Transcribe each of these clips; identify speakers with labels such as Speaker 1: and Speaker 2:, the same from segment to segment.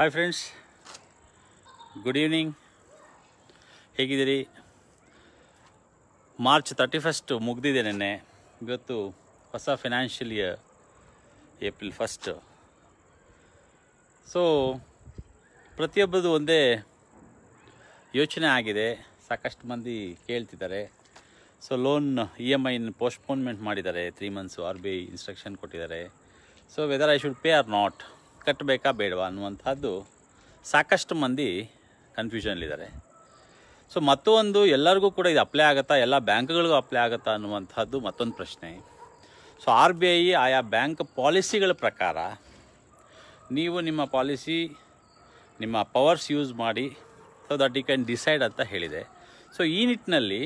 Speaker 1: Hi friends good evening ಹೇಗಿದ್ದೀರಿ? March thirty first ಮುಗ್ದಿದೆ ನೆನ್ನೆ. ಇವತ್ತು ಹೊಸ financial year April first so ಪ್ರತಿಯೊಬ್ಬರದು ಒಂದೇ ಯೋಚನೆ ಆಗಿದೆ. ಸಾಕಷ್ಟು ಮಂದಿ ಕೇಳ್ತಿದ್ದಾರೆ. ಸೊ ಲೋನ್ ಇ ಎಂ ಐನ ಪೋಸ್ಟ್ಪೋನ್ಮೆಂಟ್ ಮಾಡಿದ್ದಾರೆ. Three months R B I instruction ಕೊಟ್ಟಿದ್ದಾರೆ. So whether I should pay or not ಕಟ್ಟಬೇಕಾ ಬೇಡವಾ ಅನ್ನುವಂಥದ್ದು ಸಾಕಷ್ಟು ಮಂದಿ ಕನ್ಫ್ಯೂಷನಲ್ಲಿದ್ದಾರೆ. ಸೊ ಮತ್ತೊಂದು ಎಲ್ಲರಿಗೂ ಕೂಡ ಇದು ಅಪ್ಲೈ ಆಗುತ್ತಾ, ಎಲ್ಲ ಬ್ಯಾಂಕ್ಗಳಿಗೂ ಅಪ್ಲೈ ಆಗುತ್ತಾ ಅನ್ನುವಂಥದ್ದು ಮತ್ತೊಂದು ಪ್ರಶ್ನೆ. ಸೊ ಆರ್ ಬಿ ಐ ಆಯಾ ಬ್ಯಾಂಕ್ ಪಾಲಿಸಿಗಳ ಪ್ರಕಾರ ನೀವು ನಿಮ್ಮ ಪಾಲಿಸಿ, ನಿಮ್ಮ ಪವರ್ಸ್ ಯೂಸ್ ಮಾಡಿ so that you can decide ಅಂತ ಹೇಳಿದೆ. ಸೊ ಈ ನಿಟ್ಟಿನಲ್ಲಿ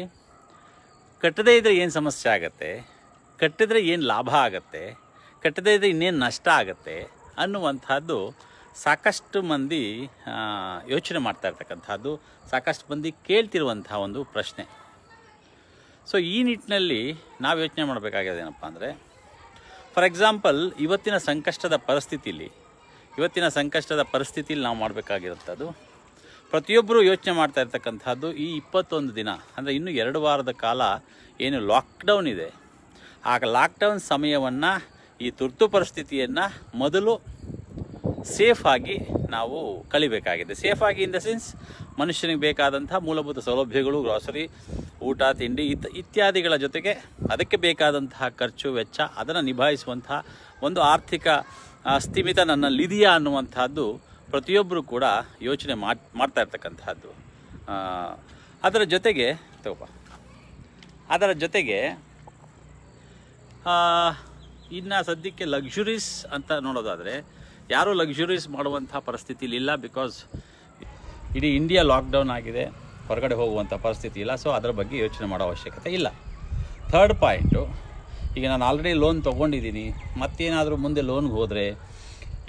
Speaker 1: ಕಟ್ಟದೇ ಇದ್ದರೆ ಏನು ಸಮಸ್ಯೆ ಆಗುತ್ತೆ, ಕಟ್ಟಿದ್ರೆ ಏನು ಲಾಭ ಆಗುತ್ತೆ, ಕಟ್ಟದೇ ಇದ್ದರೆ ಇನ್ನೇನು ನಷ್ಟ ಆಗುತ್ತೆ ಅನ್ನುವಂಥದ್ದು ಸಾಕಷ್ಟು ಮಂದಿ ಯೋಚನೆ ಮಾಡ್ತಾ ಇರ್ತಕ್ಕಂಥದ್ದು, ಸಾಕಷ್ಟು ಮಂದಿ ಕೇಳ್ತಿರುವಂಥ ಒಂದು ಪ್ರಶ್ನೆ. ಸೊ ಈ ನಿಟ್ಟಿನಲ್ಲಿ ನಾವು ಯೋಚನೆ ಮಾಡಬೇಕಾಗಿದೆ ಏನಪ್ಪ ಅಂದರೆ ಫಾರ್ ಎಕ್ಸಾಂಪಲ್ ಇವತ್ತಿನ ಸಂಕಷ್ಟದ ಪರಿಸ್ಥಿತಿಲಿ, ಇವತ್ತಿನ ಸಂಕಷ್ಟದ ಪರಿಸ್ಥಿತಿಲಿ ನಾವು ಮಾಡಬೇಕಾಗಿರುವಂಥದ್ದು ಪ್ರತಿಯೊಬ್ಬರು ಯೋಚನೆ ಮಾಡ್ತಾ ಇರ್ತಕ್ಕಂಥದ್ದು ಈ ಇಪ್ಪತ್ತೊಂದು ದಿನ, ಅಂದರೆ ಇನ್ನೂ ಎರಡು ವಾರದ ಕಾಲ ಏನು ಲಾಕ್ಡೌನ್ ಇದೆ, ಆಗ ಲಾಕ್ಡೌನ್ ಸಮಯವನ್ನು ಈ ತುರ್ತು ಪರಿಸ್ಥಿತಿಯನ್ನು ಮೊದಲು ಸೇಫಾಗಿ ನಾವು ಕಳಿಬೇಕಾಗಿದೆ. ಸೇಫಾಗಿ ಇನ್ ದ ಸೆನ್ಸ್ ಮನುಷ್ಯನಿಗೆ ಬೇಕಾದಂಥ ಮೂಲಭೂತ ಸೌಲಭ್ಯಗಳು ಗ್ರಾಸರಿ ಊಟ, ತಿಂಡಿ ಇತ್, ಇತ್ಯಾದಿಗಳ ಜೊತೆಗೆ ಅದಕ್ಕೆ ಬೇಕಾದಂತಹ ಖರ್ಚು, ವೆಚ್ಚ, ಅದನ್ನು ನಿಭಾಯಿಸುವಂತಹ ಒಂದು ಆರ್ಥಿಕ ಸ್ಥಿಮಿತ ನನ್ನಲ್ಲಿದೆಯಾ ಅನ್ನುವಂಥದ್ದು ಪ್ರತಿಯೊಬ್ಬರು ಕೂಡ ಯೋಚನೆ ಮಾಡ್, ಮಾಡ್ತಾ ಇರ್ತಕ್ಕಂಥದ್ದು ಅದರ ಜೊತೆಗೆ, ತಗೋಪ. ಅದರ ಜೊತೆಗೆ ಇನ್ನು ಸದ್ಯಕ್ಕೆ ಲಕ್ಸುರೀಸ್ ಅಂತ ನೋಡೋದಾದರೆ, ಯಾರೂ ಲಕ್ಸುರೀಸ್ ಮಾಡುವಂಥ ಪರಿಸ್ಥಿತಿಲಿ ಇಲ್ಲ ಬಿಕಾಸ್ ಇಡೀ ಇಂಡಿಯಾ ಲಾಕ್ಡೌನ್ ಆಗಿದೆ, ಹೊರಗಡೆ ಹೋಗುವಂಥ ಪರಿಸ್ಥಿತಿ ಇಲ್ಲ ಸೊ ಅದರ ಬಗ್ಗೆ ಯೋಚನೆ ಮಾಡೋ ಅವಶ್ಯಕತೆ ಇಲ್ಲ. ಥರ್ಡ್ ಪಾಯಿಂಟು ಈಗ ನಾನು ಆಲ್ರೆಡಿ ಲೋನ್ ತೊಗೊಂಡಿದ್ದೀನಿ, ಮತ್ತೇನಾದರೂ ಮುಂದೆ ಲೋನ್ಗೆ ಹೋದರೆ,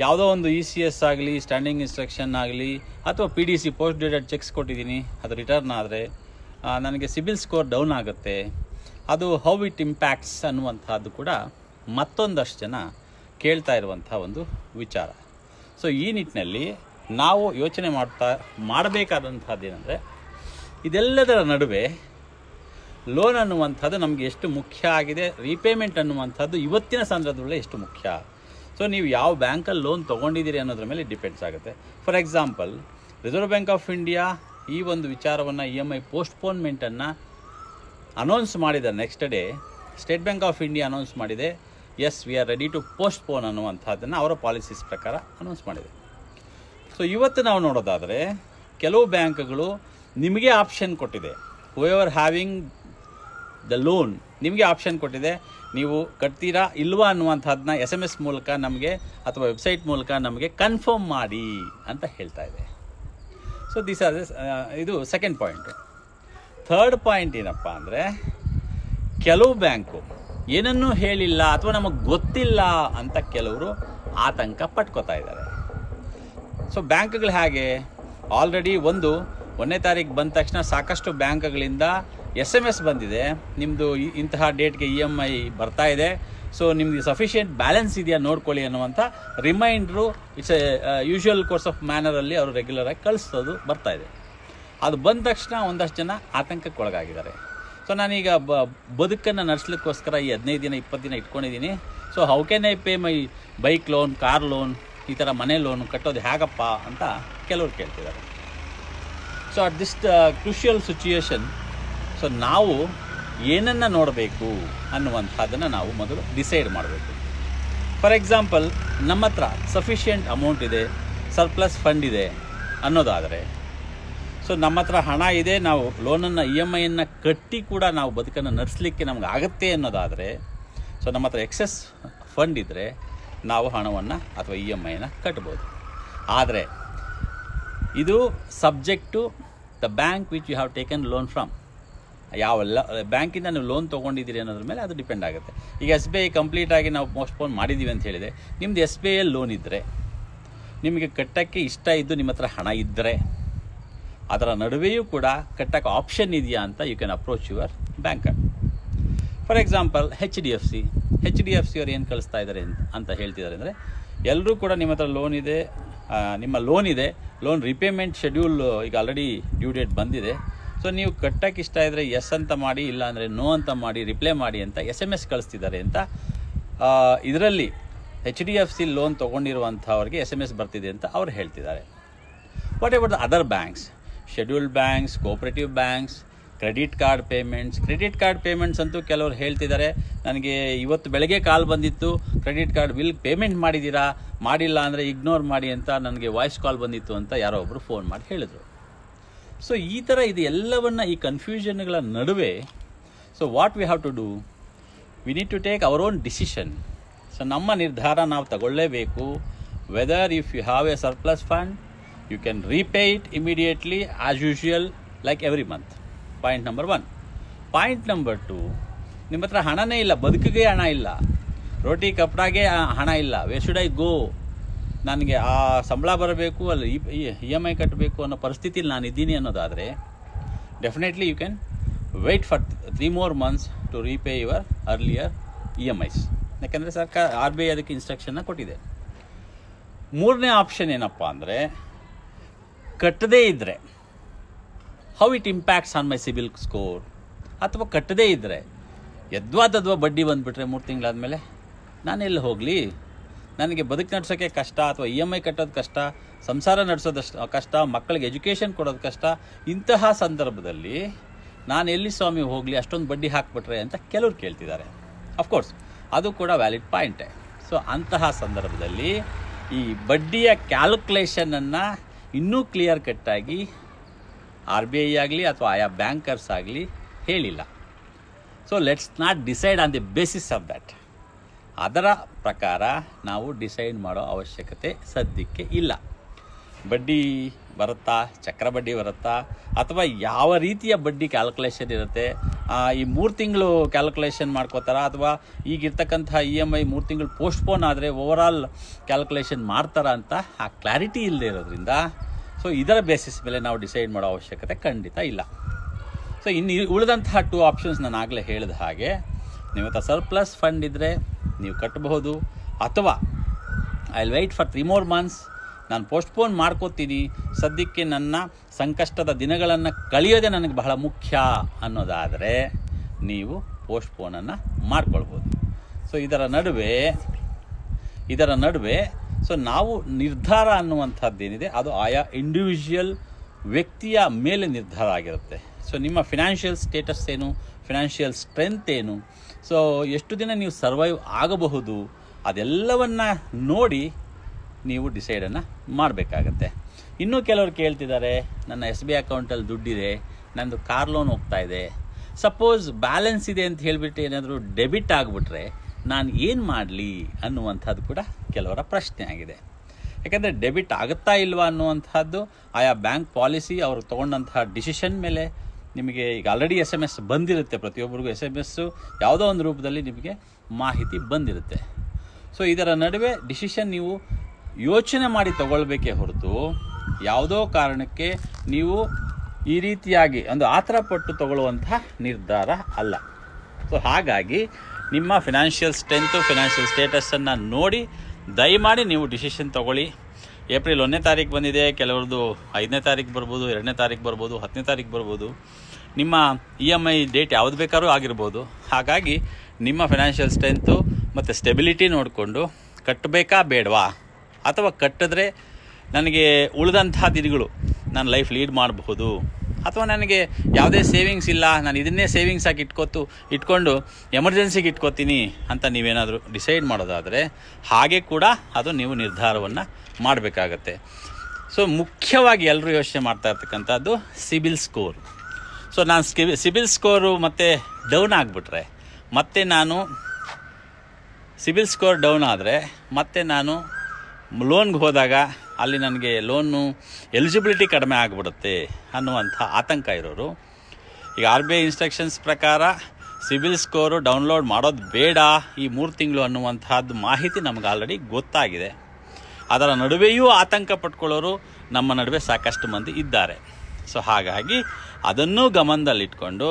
Speaker 1: ಯಾವುದೋ ಒಂದು ಇ ಸಿ ಎಸ್ ಆಗಲಿ ಸ್ಟ್ಯಾಂಡಿಂಗ್ ಇನ್ಸ್ಟ್ರಕ್ಷನ್ ಆಗಲಿ, ಅಥವಾ P D C post dated cheques ಕೊಟ್ಟಿದ್ದೀನಿ, ಅದು ರಿಟರ್ನ್ ಆದರೆ ನನಗೆ ಸಿಬಿಲ್ ಸ್ಕೋರ್ ಡೌನ್ ಆಗುತ್ತೆ, ಅದು ಹೌ ಇಟ್ ಇಂಪ್ಯಾಕ್ಟ್ಸ್ ಅನ್ನುವಂಥದ್ದು ಕೂಡ ಮತ್ತೊಂದಷ್ಟು ಜನ ಕೇಳ್ತಾ ಇರುವಂಥ ಒಂದು ವಿಚಾರ. ಸೊ ಈ ನಿಟ್ಟಿನಲ್ಲಿ ನಾವು ಯೋಚನೆ ಮಾಡ್ತಾ, ಮಾಡಬೇಕಾದಂಥದ್ದು ಏನಂದರೆ, ಇದೆಲ್ಲದರ ನಡುವೆ ಲೋನ್ ಅನ್ನುವಂಥದ್ದು ನಮಗೆ ಎಷ್ಟು ಮುಖ್ಯ ಆಗಿದೆ ರೀಪೇಮೆಂಟ್ ಅನ್ನುವಂಥದ್ದು ಇವತ್ತಿನ ಸಂದರ್ಭದಲ್ಲೇ ಎಷ್ಟು ಮುಖ್ಯ. ಸೊ ನೀವು ಯಾವ ಬ್ಯಾಂಕಲ್ಲಿ ಲೋನ್ ತೊಗೊಂಡಿದ್ದೀರಿ ಅನ್ನೋದ್ರ ಮೇಲೆ ಡಿಪೆಂಡ್ಸ್ ಆಗುತ್ತೆ. For example Reserve Bank of India ಈ ಒಂದು ವಿಚಾರವನ್ನು ಇ ಎಂ ಐ ಪೋಸ್ಟ್ಪೋನ್ಮೆಂಟನ್ನು ಅನೌನ್ಸ್ ಮಾಡಿದ next day State Bank of India announce ಮಾಡಿದೆ. Yes we are ready to postpone ಅನ್ನುವಂಥದ್ದನ್ನು ಅವರ ಪಾಲಿಸೀಸ್ ಪ್ರಕಾರ ಅನೌನ್ಸ್ ಮಾಡಿದೆ ಸೊ ಇವತ್ತು ನಾವು ನೋಡೋದಾದರೆ ಕೆಲವು ಬ್ಯಾಂಕ್ಗಳು ನಿಮಗೆ ಆಪ್ಷನ್ ಕೊಟ್ಟಿದೆ. ಎವರ್ ಹ್ಯಾವಿಂಗ್ ದ ಲೋನ್ ನಿಮಗೆ ಆಪ್ಷನ್ ಕೊಟ್ಟಿದೆ. ನೀವು ಕಟ್ತೀರಾ ಇಲ್ವಾ ಅನ್ನುವಂಥದ್ದನ್ನ ಎಸ್ ಎಂ ಎಸ್ ಮೂಲಕ ನಮಗೆ ಅಥವಾ ವೆಬ್ಸೈಟ್ ಮೂಲಕ ನಮಗೆ ಕನ್ಫರ್ಮ್ ಮಾಡಿ ಅಂತ ಹೇಳ್ತಾ ಇದೆ. ಸೊ ದಿಸ್ ಆರ್ ಇದು ಸೆಕೆಂಡ್ ಪಾಯಿಂಟು ಥರ್ಡ್ ಪಾಯಿಂಟ್ ಏನಪ್ಪ ಅಂದರೆ ಕೆಲವು ಬ್ಯಾಂಕು ಏನನ್ನೂ ಹೇಳಿಲ್ಲ ಅಥವಾ ನಮಗೆ ಗೊತ್ತಿಲ್ಲ ಅಂತ ಕೆಲವರು ಆತಂಕ ಪಟ್ಕೋತಾ ಇದ್ದಾರೆ. ಸೊ ಬ್ಯಾಂಕ್ಗಳು ಹೇಗೆ? ಆಲ್ರೆಡಿ ಒಂದು, ಒಂದನೇ ತಾರೀಕು ಬಂದ ತಕ್ಷಣ ಸಾಕಷ್ಟು ಬ್ಯಾಂಕ್ಗಳಿಂದ ಎಸ್ ಎಂ ಎಸ್ ಬಂದಿದೆ. ನಿಮ್ಮದು ಇಂತಹ ಡೇಟ್ಗೆ ಇ ಎಂ ಐ ಬರ್ತಾ ಇದೆ. ಸೊ ನಿಮ್ಮದು ಸಫಿಷಿಯೆಂಟ್ ಬ್ಯಾಲೆನ್ಸ್ ಇದೆಯಾ ನೋಡ್ಕೊಳ್ಳಿ ಅನ್ನುವಂಥ reminder it's a usual course of ಮ್ಯಾನರಲ್ಲಿ ಅವರು ರೆಗ್ಯುಲರಾಗಿ ಕಳಿಸೋದು ಬರ್ತಾ ಇದೆ. ಅದು ಬಂದ ತಕ್ಷಣ ಒಂದಷ್ಟು ಜನ ಆತಂಕಕ್ಕೆ ಒಳಗಾಗಿದ್ದಾರೆ ಸೊ ನಾನೀಗ ಬ, ಬದುಕನ್ನು ನಡೆಸ್ಲಿಕ್ಕೋಸ್ಕರ ಈ ಹದಿನೈದು ದಿನ, ಇಪ್ಪತ್ತು ದಿನ ಇಟ್ಕೊಂಡಿದ್ದೀನಿ so how can I pay my bike loan car loan ಈ ಥರ ಮನೆ ಲೋನ್ ಕಟ್ಟೋದು ಹೇಗಪ್ಪ ಅಂತ ಕೆಲವರು ಕೇಳ್ತಿದ್ದಾರೆ. So at this crucial situation so ನಾವು ಏನನ್ನು ನೋಡಬೇಕು ಅನ್ನುವಂಥದ್ದನ್ನು ನಾವು ಮೊದಲು ಡಿಸೈಡ್ ಮಾಡಬೇಕು. ಫಾರ್ ಎಕ್ಸಾಂಪಲ್ ನಮ್ಮ ಹತ್ರ ಸಫಿಷಿಯೆಂಟ್ ಅಮೌಂಟ್ ಇದೆ ಸರ್ಪ್ಲಸ್ ಫಂಡ್ ಇದೆ ಅನ್ನೋದಾದರೆ ಸೊ ನಮ್ಮ ಹತ್ರ ಹಣ ಇದೆ, ನಾವು ಲೋನನ್ನು ಇ ಎಂ ಐಯನ್ನು ಕಟ್ಟಿ ಕೂಡ ನಾವು ಬದುಕನ್ನು ನಡೆಸಲಿಕ್ಕೆ ನಮ್ಗೆ ಆಗುತ್ತೆ ಅನ್ನೋದಾದರೆ ಸೊ ನಮ್ಮ ಹತ್ರ ಎಕ್ಸೆಸ್ ಫಂಡ್ ಇದ್ದರೆ ನಾವು ಹಣವನ್ನು ಅಥವಾ ಇ ಎಂ ಐನ ಕಟ್ಬೋದು. ಆದರೆ, ಇದು subject to the bank which you have taken loan from ಯಾವ ಬ್ಯಾಂಕಿಂದ ನೀವು ಲೋನ್ ತೊಗೊಂಡಿದ್ದೀರಿ ಅನ್ನೋದ್ರ ಮೇಲೆ ಅದು ಡಿಪೆಂಡ್ ಆಗುತ್ತೆ. ಈಗ ಎಸ್ ಬಿ ಐ ಕಂಪ್ಲೀಟಾಗಿ ನಾವು ಪೋಸ್ಟ್ಪೋನ್ ಮಾಡಿದ್ದೀವಿ ಅಂತ ಹೇಳಿದೆ ನಿಮ್ಮದು ಎಸ್ ಬಿ ಐಯಲ್ಲಿ ಲೋನ್ ಇದ್ದರೆ ನಿಮಗೆ ಕಟ್ಟೋಕ್ಕೆ ಇಷ್ಟ ಇದ್ದು ನಿಮ್ಮ ಹತ್ರ ಹಣ ಇದ್ದರೆ ಅದರ ನಡುವೆಯೂ ಕೂಡ ಕಟ್ಟಕ್ಕೆ ಆಪ್ಷನ್ ಇದೆಯಾ ಅಂತ you can approach your banker for example H D F C H D F C ಅವ್ರು ಏನು ಕಳಿಸ್ತಾ ಇದ್ದಾರೆ ಅಂತ- ಹೇಳ್ತಿದ್ದಾರೆ ಅಂದರೆ ಎಲ್ಲರೂ ಕೂಡ ನಿಮ್ಮ ಹತ್ರ ಲೋನ್ ಇದೆ ನಿಮ್ಮ ಲೋನ್ ಇದೆ ಲೋನ್ ರಿಪೇಮೆಂಟ್ ಶೆಡ್ಯೂಲ್ ಈಗ ಆಲ್ರೆಡಿ ಡ್ಯೂ ಡೇಟ್ ಬಂದಿದೆ. ಸೊ ನೀವು ಕಟ್ಟಕ್ಕೆ ಇಷ್ಟ ಇದ್ದರೆ ಎಸ್ ಅಂತ ಮಾಡಿ, ಇಲ್ಲ ಅಂದರೆ ನೋ ಅಂತ ಮಾಡಿ ರಿಪ್ಲೈ ಮಾಡಿ ಅಂತ ಎಸ್ ಎಂ ಎಸ್ ಕಳಿಸ್ತಿದ್ದಾರೆ ಅಂತ ಇದರಲ್ಲಿ H D F C loan ತೊಗೊಂಡಿರುವಂಥವ್ರಿಗೆ S M S ಬರ್ತಿದೆ ಅಂತ ಅವ್ರು ಹೇಳ್ತಿದ್ದಾರೆ what about the other banks scheduled banks cooperative banks credit card payments credit card payments ಅಂತೂ ಕೆಲವರು ಹೇಳ್ತಿದ್ದಾರೆ. ನನಗೆ ಇವತ್ತು ಬೆಳಗ್ಗೆ ಕಾಲ್ ಬಂದಿತ್ತು. ಕ್ರೆಡಿಟ್ ಕಾರ್ಡ್ ಬಿಲ್ ಪೇಮೆಂಟ್ ಮಾಡಿದ್ದೀರಾ ಮಾಡಿಲ್ಲ ಅಂದರೆ ಇಗ್ನೋರ್ ಮಾಡಿ ಅಂತ ನನಗೆ ವಾಯ್ಸ್ ಕಾಲ್ ಬಂದಿತ್ತು ಅಂತ ಯಾರೋ ಒಬ್ಬರು ಫೋನ್ ಮಾಡಿ ಹೇಳಿದರು. ಸೊ ಈ ಥರ ಇದು ಎಲ್ಲವನ್ನು ಈ ಕನ್ಫ್ಯೂಷನ್ಗಳ ನಡುವೆ so what we have to do we need to take our own decision so ನಮ್ಮ ನಿರ್ಧಾರ ನಾವು ತಗೊಳ್ಳೇಬೇಕು. Whether if you have a surplus fund you can repay it immediately as usual like every month point number one point number two ನಿಮ್ಮ ಹತ್ರ ಹಣನೇ ಇಲ್ಲ, ಬದುಕಿಗೆ ಹಣ ಇಲ್ಲ. ರೋಟಿ ಕಪ್ಡಾಗೆ ಹಣ ಇಲ್ಲ. ವೇ ಶುಡ್ ಐ ಗೋ ನನಗೆ ಆ ಸಂಬಳ ಬರಬೇಕು, ಅಲ್ಲಿ ಇ ಎಂ ಐ ಕಟ್ಟಬೇಕು ಅನ್ನೋ ಪರಿಸ್ಥಿತಿಲಿ ನಾನು ಇದ್ದೀನಿ ಅನ್ನೋದಾದರೆ definitely you can wait for three more months to repay your earlier E M Is ಯಾಕೆಂದರೆ ಸರ್ಕಾರ ಆರ್ ಬಿ ಐ ಅದಕ್ಕೆ ಇನ್ಸ್ಟ್ರಕ್ಷನ್ನ ಕೊಟ್ಟಿದೆ. ಮೂರನೇ ಆಪ್ಷನ್ ಏನಪ್ಪ ಅಂದರೆ ಕಟ್ಟದೇ ಇದ್ದರೆ how it impacts on my CIBIL score ಅಥವಾ ಕಟ್ಟದೇ ಇದ್ದರೆ ಯದ್ವಾ ತದ್ವಾ ಬಡ್ಡಿ ಬಂದುಬಿಟ್ರೆ ಮೂರು ತಿಂಗಳಾದಮೇಲೆ ಎಲ್ಲಿ ಹೋಗಲಿ? ನನಗೆ ಬದುಕು ನಡೆಸೋಕ್ಕೆ ಕಷ್ಟ ಅಥವಾ ಇ ಎಂ ಐ ಕಟ್ಟೋದು ಕಷ್ಟ, ಸಂಸಾರ ನಡೆಸೋದಷ್ಟು ಕಷ್ಟ, ಮಕ್ಕಳಿಗೆ ಎಜುಕೇಷನ್ ಕೊಡೋದು ಕಷ್ಟ, ಇಂತಹ ಸಂದರ್ಭದಲ್ಲಿ ನಾನು ಎಲ್ಲಿ ಸ್ವಾಮಿ ಹೋಗಲಿ, ಅಷ್ಟೊಂದು ಬಡ್ಡಿ ಹಾಕ್ಬಿಟ್ರೆ ಅಂತ ಕೆಲವ್ರು ಕೇಳ್ತಿದ್ದಾರೆ. ಅಫ್ಕೋರ್ಸ್ ಅದು ಕೂಡ ವ್ಯಾಲಿಡ್ ಪಾಯಿಂಟೇ ಸೊ ಅಂತಹ ಸಂದರ್ಭದಲ್ಲಿ ಈ ಬಡ್ಡಿಯ ಕ್ಯಾಲ್ಕುಲೇಷನನ್ನು ಇನ್ನೂ ಕ್ಲಿಯರ್ ಕಟ್ಟಾಗಿ ಆರ್ ಬಿ ಐ ಆಗಲಿ ಅಥವಾ ಆಯಾ ಬ್ಯಾಂಕರ್ಸ್ ಆಗಲಿ ಹೇಳಿಲ್ಲ. So let's not decide on the basis of that ಅದರ ಪ್ರಕಾರ ನಾವು ಡಿಸೈಡ್ ಮಾಡೋ ಅವಶ್ಯಕತೆ ಸದ್ಯಕ್ಕೆ ಇಲ್ಲ. ಬಡ್ಡಿ ಬರುತ್ತಾ, ಚಕ್ರ ಬಡ್ಡಿ ಬರುತ್ತಾ, ಅಥವಾ ಯಾವ ರೀತಿಯ ಬಡ್ಡಿ ಕ್ಯಾಲ್ಕುಲೇಷನ್ ಇರುತ್ತೆ? ಈ ಮೂರು ತಿಂಗಳು ಕ್ಯಾಲ್ಕುಲೇಷನ್ ಮಾಡ್ಕೋತಾರ? ಅಥವಾ ಈಗಿರ್ತಕ್ಕಂಥ ಇ ಎಂ ಐ ಮೂರು ತಿಂಗಳು ಪೋಸ್ಟ್ಪೋನ್ ಆದರೆ ಓವರಾಲ್ ಕ್ಯಾಲ್ಕುಲೇಷನ್ ಮಾಡ್ತಾರ ಅಂತ ಆ ಕ್ಲಾರಿಟಿ ಇಲ್ಲದೆ ಇರೋದ್ರಿಂದ ಸೊ ಇದರ ಬೇಸಿಸ್ ಮೇಲೆ ನಾವು ಡಿಸೈಡ್ ಮಾಡೋ ಅವಶ್ಯಕತೆ ಖಂಡಿತ ಇಲ್ಲ. ಸೊ ಇನ್ನು ಉಳಿದಂತಹ ಟೂ ಆಪ್ಷನ್ಸ್ ನಾನು ಆಗಲೇ ಹೇಳಿದ ಹಾಗೆ ಹತ್ರ ಸರ್ಪ್ಲಸ್ ಫಂಡ್ ಇದ್ದರೆ ನೀವು ಕಟ್ಟಬಹುದು, ಅಥವಾ I will wait for three more months ನಾನು ಪೋಸ್ಟ್ಪೋನ್ ಮಾಡ್ಕೋತೀನಿ, ಸದ್ಯಕ್ಕೆ ನನ್ನ ಸಂಕಷ್ಟದ ದಿನಗಳನ್ನು ಕಳೆಯೋದೇ ನನಗೆ ಬಹಳ ಮುಖ್ಯ ಅನ್ನೋದಾದರೆ ನೀವು ಪೋಸ್ಟ್ಪೋನನ್ನು ಮಾಡ್ಕೊಳ್ಬೋದು ಸೊ ಇದರ ನಡುವೆ ಇದರ ನಡುವೆ ಸೊ ನಾವು ನಿರ್ಧಾರ ಅನ್ನುವಂಥದ್ದೇನಿದೆ ಅದು ಆಯಾ ಇಂಡಿವಿಜುವಲ್ ವ್ಯಕ್ತಿಯ ಮೇಲೆ ನಿರ್ಧಾರ ಆಗಿರುತ್ತೆ. ಸೊ ನಿಮ್ಮ ಫಿನಾನ್ಷಿಯಲ್ ಸ್ಟೇಟಸ್ ಏನು ಫಿನಾನ್ಷಿಯಲ್ ಸ್ಟ್ರೆಂತ್ ಏನು. ಸೊ ಎಷ್ಟು ದಿನ ನೀವು ಸರ್ವೈವ್ ಆಗಬಹುದು, ಅದೆಲ್ಲವನ್ನು ನೋಡಿ ನೀವು ಡಿಸೈಡನ್ನು ಮಾಡಬೇಕಾಗತ್ತೆ. ಇನ್ನೂ ಕೆಲವರು ಕೇಳ್ತಿದ್ದಾರೆ, ನನ್ನ ಎಸ್ ಬಿ ಅಕೌಂಟಲ್ಲಿ ದುಡ್ಡಿದೆ ನನ್ನದು ಕಾರ್ ಲೋನ್ ಹೋಗ್ತಾ ಇದೆ. ಸಪೋಸ್ ಬ್ಯಾಲೆನ್ಸ್ ಇದೆ ಅಂತ ಹೇಳಿಬಿಟ್ಟು ಏನಾದರೂ ಡೆಬಿಟ್ ಆಗಿಬಿಟ್ರೆ ನಾನು ಏನು ಮಾಡಲಿ ಅನ್ನುವಂಥದ್ದು ಕೂಡ ಕೆಲವರ ಪ್ರಶ್ನೆ ಆಗಿದೆ. ಯಾಕೆಂದರೆ ಡೆಬಿಟ್ ಆಗುತ್ತಾ ಇಲ್ವಾ ಅನ್ನುವಂಥದ್ದು ಆಯಾ ಬ್ಯಾಂಕ್ ಪಾಲಿಸಿ ಅವರು ತೊಗೊಂಡಂತಹ ಡಿಸಿಷನ್ ಮೇಲೆ ನಿಮಗೆ ಈಗ ಆಲ್ರೆಡಿ ಎಸ್ ಎಂ ಎಸ್ ಬಂದಿರುತ್ತೆ. ಪ್ರತಿಯೊಬ್ಬರಿಗೂ ಎಸ್ ಎಂ ಎಸ್ಸು ಯಾವುದೋ ಒಂದು ರೂಪದಲ್ಲಿ ನಿಮಗೆ ಮಾಹಿತಿ ಬಂದಿರುತ್ತೆ. ಸೊ ಇದರ ನಡುವೆ ಡಿಸಿಷನ್ ನೀವು ಯೋಚನೆ ಮಾಡಿ ತಗೊಳ್ಬೇಕೇ ಹೊರತು ಯಾವುದೋ ಕಾರಣಕ್ಕೆ ನೀವು ಈ ರೀತಿಯಾಗಿ ಒಂದು ಆತರ ಪಟ್ಟು ತಗೊಳ್ಳುವಂತಹ ನಿರ್ಧಾರ ಅಲ್ಲ. ಸೊ ಹಾಗಾಗಿ ನಿಮ್ಮ ಫಿನಾನ್ಷಿಯಲ್ ಸ್ಟ್ರೆಂತು ಫಿನಾನ್ಷಿಯಲ್ ಸ್ಟೇಟಸನ್ನು ನೋಡಿ, ದಯಮಾಡಿ ನೀವು ಡಿಸಿಷನ್ ತಗೊಳ್ಳಿ. ಏಪ್ರಿಲ್ ಒಂದನೇ ತಾರೀಕು ಬಂದಿದೆ, ಕೆಲವ್ರದ್ದು ಐದನೇ ತಾರೀಕು ಬರ್ಬೋದು, ಎರಡನೇ ತಾರೀಕು ಬರ್ಬೋದು, ಹತ್ತನೇ ತಾರೀಕು ಬರ್ಬೋದು. ನಿಮ್ಮ ಇ ಎಂ ಐ ಡೇಟ್ ಯಾವ್ದು ಬೇಕಾದ್ರೂ ಆಗಿರ್ಬೋದು. ಹಾಗಾಗಿ ನಿಮ್ಮ ಫಿನಾನ್ಷಿಯಲ್ ಸ್ಟ್ರೆಂತು ಮತ್ತು ಸ್ಟೆಬಿಲಿಟಿ ನೋಡಿಕೊಂಡು ಕಟ್ಟಬೇಕಾ ಬೇಡವಾ? ಅಥವಾ ಕಟ್ಟಿದ್ರೆ ನನಗೆ ಉಳಿದಂತಹ ದಿನಗಳು ನಾನು ಲೈಫ್ ಲೀಡ್ ಮಾಡಬಹುದು. ಅಥವಾ ನನಗೆ ಯಾವುದೇ ಸೇವಿಂಗ್ಸ್ ಇಲ್ಲ, ನಾನು ಇದನ್ನೇ ಸೇವಿಂಗ್ಸ್ ಆಗಿ ಇಟ್ಕೊತು ಇಟ್ಕೊಂಡು ಎಮರ್ಜೆನ್ಸಿಗೆ ಇಟ್ಕೋತೀನಿ ಅಂತ ನೀವೇನಾದರೂ ಡಿಸೈಡ್ ಮಾಡೋದಾದರೆ, ಹಾಗೆ ಕೂಡ ಅದು ನೀವು ನಿರ್ಧಾರವನ್ನು ಮಾಡಬೇಕಾಗತ್ತೆ. ಸೊ ಮುಖ್ಯವಾಗಿ ಎಲ್ಲರೂ ಯೋಚನೆ ಮಾಡ್ತಾ ಇರ್ತಕ್ಕಂಥದ್ದು ಸಿಬಿಲ್ ಸ್ಕೋರ್. ಸೊ ನಾನು ಸ್ಕಿ ಸಿಬಿಲ್ ಸ್ಕೋರು ಮತ್ತೆ ಡೌನ್ ಆಗಿಬಿಟ್ರೆ, ಮತ್ತೆ ನಾನು ಸಿಬಿಲ್ ಸ್ಕೋರ್ ಡೌನ್ ಆದರೆ, ಮತ್ತೆ ನಾನು ಲೋನ್ಗೆ ಹೋದಾಗ ಅಲ್ಲಿ ನನಗೆ ಲೋನು ಎಲಿಜಿಬಿಲಿಟಿ ಕಡಿಮೆ ಆಗಿಬಿಡುತ್ತೆ ಅನ್ನುವಂಥ ಆತಂಕ ಇರೋರು. ಈಗ ಆರ್ ಬಿ ಐ ಇನ್ಸ್ಟ್ರಕ್ಷನ್ಸ್ ಪ್ರಕಾರ ಸಿಬಿಲ್ ಸ್ಕೋರು ಡೌನ್ಲೋಡ್ ಮಾಡೋದು ಬೇಡ ಈ ಮೂರು ತಿಂಗಳು ಅನ್ನುವಂಥದ್ದು ಮಾಹಿತಿ ನಮ್ಗೆ ಆಲ್ರೆಡಿ ಗೊತ್ತಾಗಿದೆ. ಅದರ ನಡುವೆಯೂ ಆತಂಕ ಪಟ್ಕೊಳ್ಳೋರು ನಮ್ಮ ನಡುವೆ ಸಾಕಷ್ಟು ಮಂದಿ ಇದ್ದಾರೆ. ಸೊ ಹಾಗಾಗಿ ಅದನ್ನು ಗಮನದಲ್ಲಿಟ್ಕೊಂಡು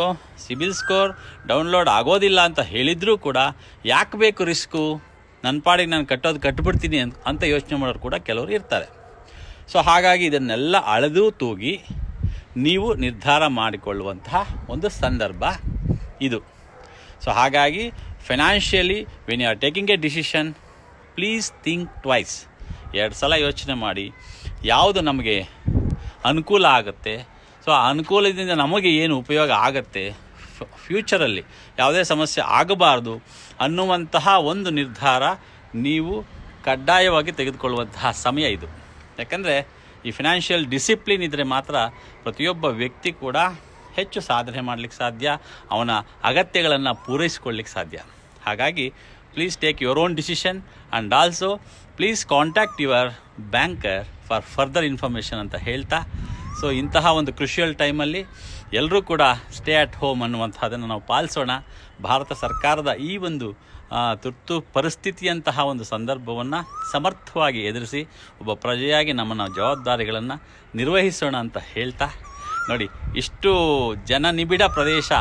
Speaker 1: ಸಿಬಿಲ್ ಸ್ಕೋರ್ ಡೌನ್ಲೋಡ್ ಆಗೋದಿಲ್ಲ ಅಂತ ಹೇಳಿದರೂ ಕೂಡ ಯಾಕೆ ಬೇಕು ರಿಸ್ಕು? ನನ್ನ ಪಾಡಿಗೆ ನಾನು ಕಟ್ಟೋದು ಕಟ್ಬಿಡ್ತೀನಿ ಅಂತ ಅಂತ ಯೋಚನೆ ಮಾಡೋರು ಕೂಡ ಕೆಲವರು ಇರ್ತಾರೆ. ಸೊ ಹಾಗಾಗಿ ಇದನ್ನೆಲ್ಲ ಅಳೆದು ತೂಗಿ ನೀವು ನಿರ್ಧಾರ ಮಾಡಿಕೊಳ್ಳುವಂತಹ ಒಂದು ಸಂದರ್ಭ ಇದು. ಸೊ ಹಾಗಾಗಿ financially when you are taking a decision please think twice ಎರಡು ಸಲ ಯೋಚನೆ ಮಾಡಿ, ಯಾವುದು ನಮಗೆ ಅನುಕೂಲ ಆಗುತ್ತೆ? ಸೊ ಆ ಅನುಕೂಲದಿಂದ ನಮಗೆ ಏನು ಉಪಯೋಗ ಆಗುತ್ತೆ? ಫ್ಯೂಚರಲ್ಲಿ ಯಾವುದೇ ಸಮಸ್ಯೆ ಆಗಬಾರ್ದು ಅನ್ನುವಂತಹ ಒಂದು ನಿರ್ಧಾರ ನೀವು ಕಡ್ಡಾಯವಾಗಿ ತೆಗೆದುಕೊಳ್ಳುವಂತಹ ಸಮಯ ಇದು. ಯಾಕಂದರೆ ಈ ಫಿನಾನ್ಷಿಯಲ್ ಡಿಸಿಪ್ಲಿನ್ ಇದ್ದರೆ ಮಾತ್ರ ಪ್ರತಿಯೊಬ್ಬ ವ್ಯಕ್ತಿ ಕೂಡ ಹೆಚ್ಚು ಸಾಧನೆ ಮಾಡಲಿಕ್ಕೆ ಸಾಧ್ಯ, ಅವನ ಅಗತ್ಯಗಳನ್ನು ಪೂರೈಸಿಕೊಳ್ಳಿಕ್ಕೆ ಸಾಧ್ಯ. ಹಾಗಾಗಿ please take your own decision and also please contact your banker for further information ಅಂತ ಹೇಳ್ತಾ. ಸೊ ಇಂತಹ ಒಂದು ಕ್ರುಷಿಯಲ್ ಟೈಮಲ್ಲಿ ಎಲ್ಲರೂ ಕೂಡ ಸ್ಟೇ ಅಟ್ ಹೋಮ್ ಅನ್ನುವಂಥದ್ದನ್ನು ನಾವು ಪಾಲಿಸೋಣ. ಭಾರತ ಸರ್ಕಾರದ ಈ ಒಂದು ತುರ್ತು ಪರಿಸ್ಥಿತಿಯಂತಹ ಒಂದು ಸಂದರ್ಭವನ್ನು ಸಮರ್ಥವಾಗಿ ಎದುರಿಸಿ ಒಬ್ಬ ಪ್ರಜೆಯಾಗಿ ನಮ್ಮನ್ನು ಜವಾಬ್ದಾರಿಗಳನ್ನು ನಿರ್ವಹಿಸೋಣ ಅಂತ ಹೇಳ್ತಾ. ನೋಡಿ, ಇಷ್ಟು ಜನನಿಬಿಡ ಪ್ರದೇಶ,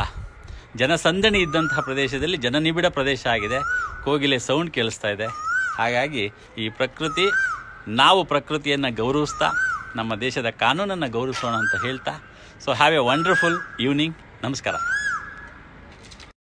Speaker 1: ಜನಸಂದಣಿ ಇದ್ದಂತಹ ಪ್ರದೇಶದಲ್ಲಿ ಜನನಿಬಿಡ ಪ್ರದೇಶ ಆಗಿದೆ. ಕೋಗಿಲೆ ಸೌಂಡ್ ಕೇಳಿಸ್ತಾ ಇದೆ. ಹಾಗಾಗಿ ಈ ಪ್ರಕೃತಿ, ನಾವು ಪ್ರಕೃತಿಯನ್ನು ಗೌರವಿಸ್ತಾ, ನಮ್ಮ ದೇಶದ ಕಾನೂನನ್ನು ಗೌರವಿಸೋಣ ಅಂತ ಹೇಳ್ತಾ. So have a wonderful evening ನಮಸ್ಕಾರ